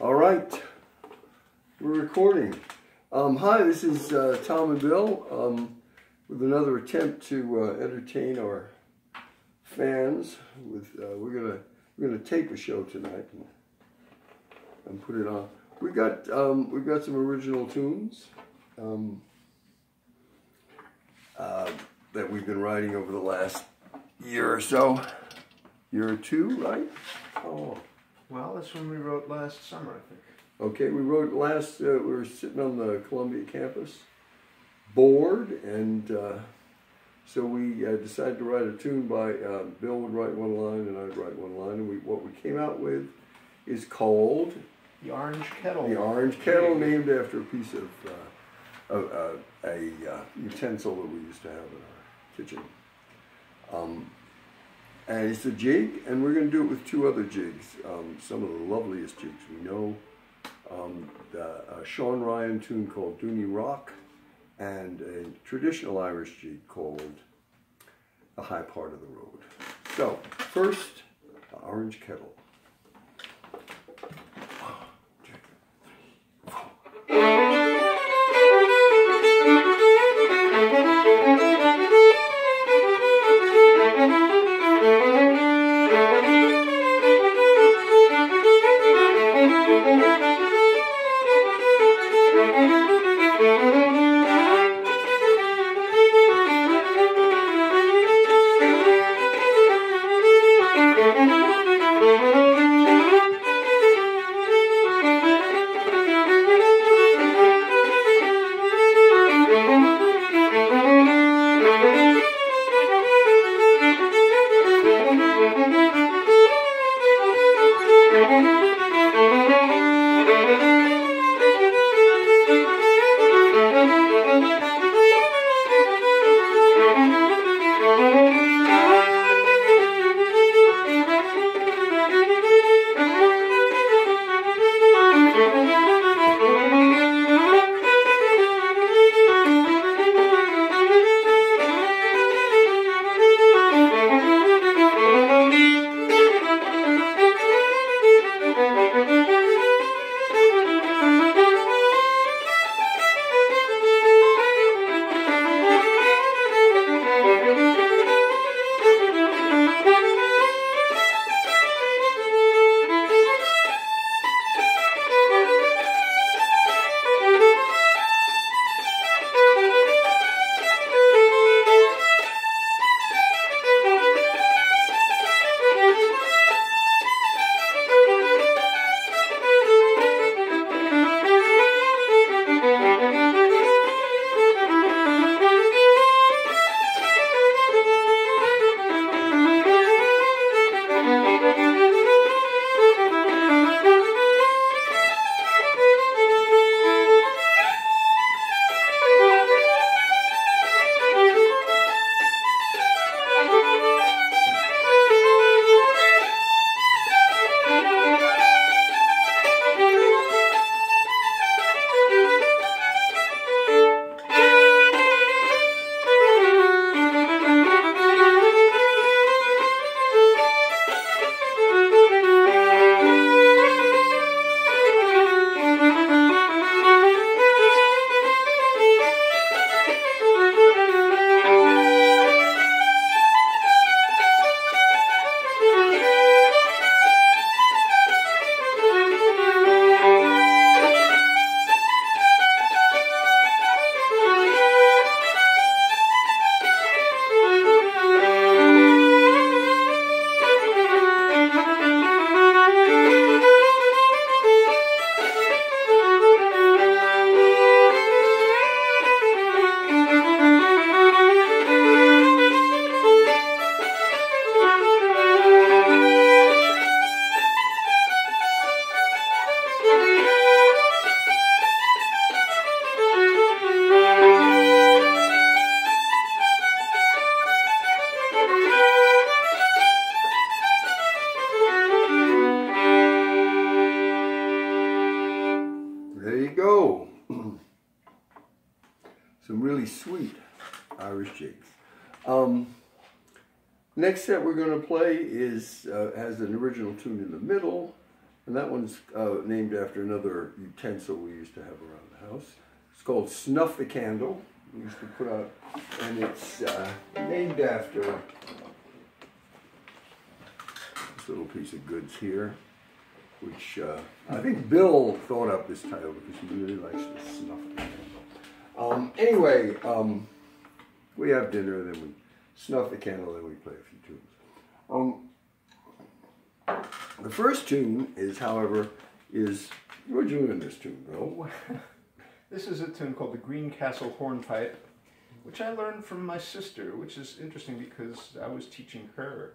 All right, we're recording. Um, hi, this is uh, Tom and Bill um, with another attempt to uh, entertain our fans. With uh, we're gonna we're gonna tape a show tonight and, and put it on. We got um, we've got some original tunes um, uh, that we've been writing over the last year or so, year or two, right? Oh. Well, that's when we wrote last summer, I think. Okay, we wrote last, uh, we were sitting on the Columbia campus, bored, and uh, so we uh, decided to write a tune by, uh, Bill would write one line and I'd write one line, and we, what we came out with is called The Orange Kettle. The Orange Kettle, named after a piece of, uh, of uh, a uh, utensil that we used to have in our kitchen. Um, and it's a jig, and we're going to do it with two other jigs. Um, some of the loveliest jigs we know. Um, the uh, Sean Ryan tune called Dooney Rock, and a traditional Irish jig called The High Part of the Road. So, first, the Orange Kettle. There you go. Some really sweet Irish jigs. Um, next set we're going to play is uh, has an original tune in the middle, And that one's uh, named after another utensil we used to have around the house. It's called Snuff the Candle. We used to put out, and it's uh, named after this little piece of goods here, which uh, I think Bill thought up this title because he really likes to snuff the candle. Um, anyway, um, we have dinner, then we snuff the candle, then we play a few tunes. Um, the first tune is, however, is what you in this tune, Bill? This is a tune called the Greencastle Hornpipe, which I learned from my sister, which is interesting because I was teaching her,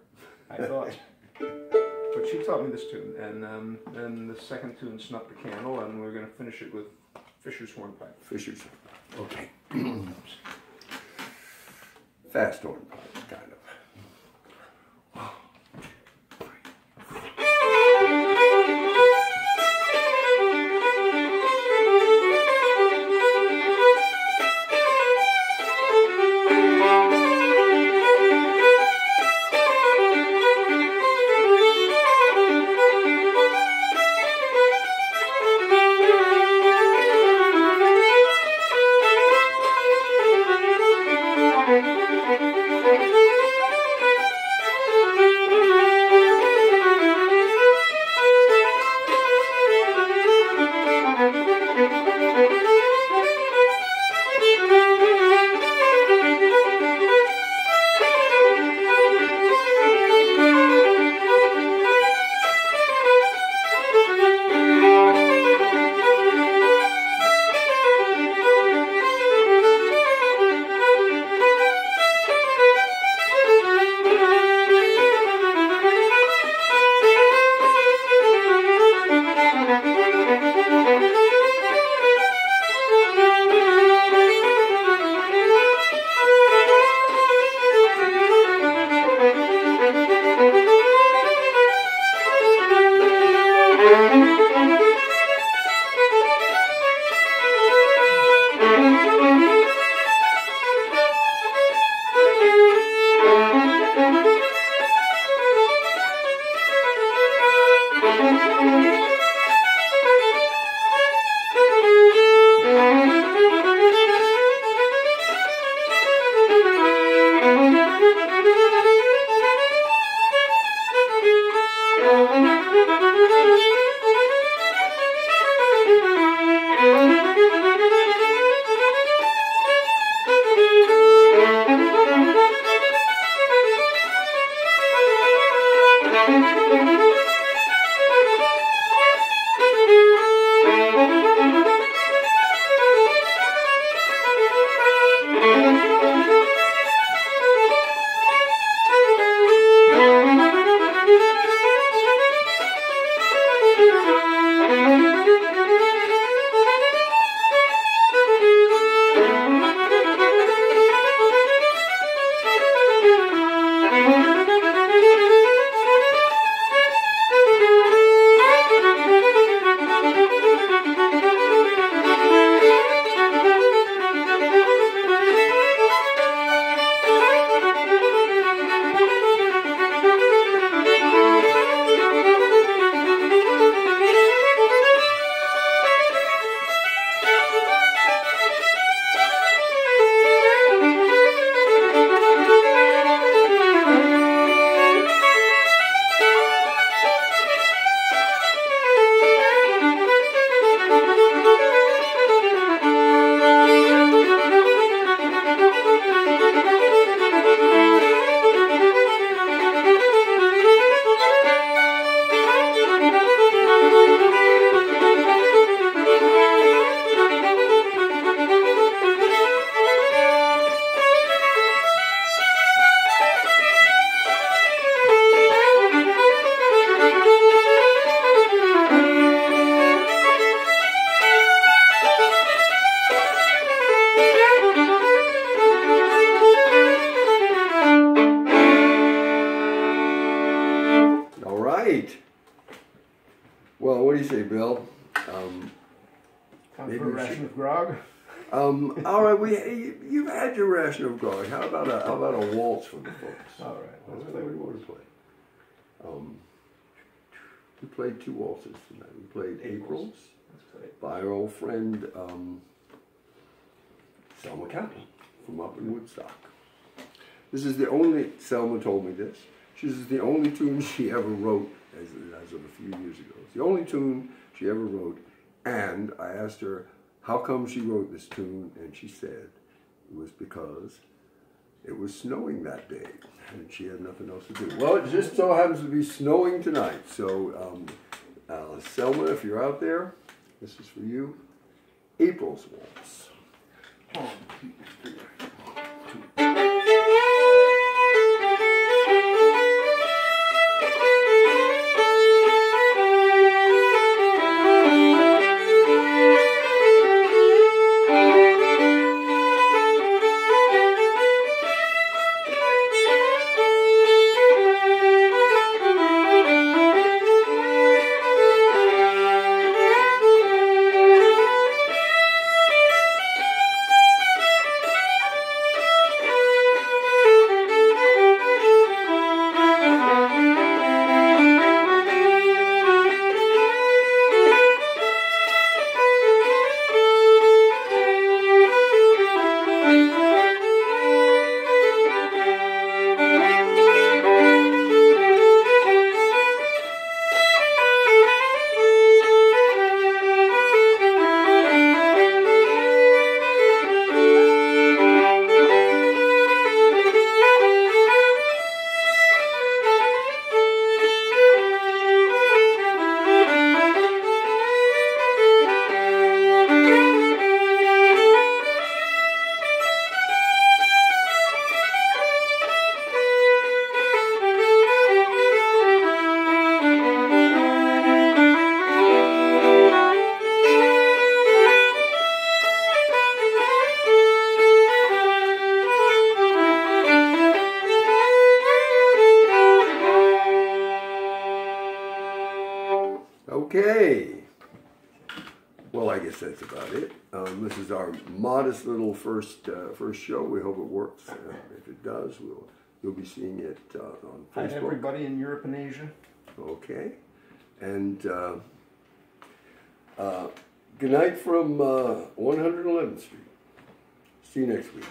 I thought. but she taught me this tune, and um, then the second tune, Snuff the Candle, and we're going to finish it with Fisher's Hornpipe. Fisher's. Okay. Fast hornpipe, um, all right, we you, you've had your ration of grog. How about a how about a waltz for the folks? All right, let's What play do with you want to play? Um, We played two waltzes tonight. We played April's. April's Let's play. by our old friend um, Selma Kaplan from up in Woodstock. This is the only, Selma told me this, she says the only tune she ever wrote as, as of a few years ago. It's the only tune she ever wrote. And I asked her how come she wrote this tune, and she said it was because it was snowing that day, and she had nothing else to do. Well, it just so happens to be snowing tonight. So, um, uh, Selma, if you're out there, this is for you. April's Waltz. One, Okay. Well, I guess that's about it. Um, this is our modest little first uh, first show. We hope it works. Uh, if it does, we'll you'll be seeing it uh, on Hi, everybody in Europe and Asia. Okay. And uh, uh, good night from uh, 111th Street. See you next week.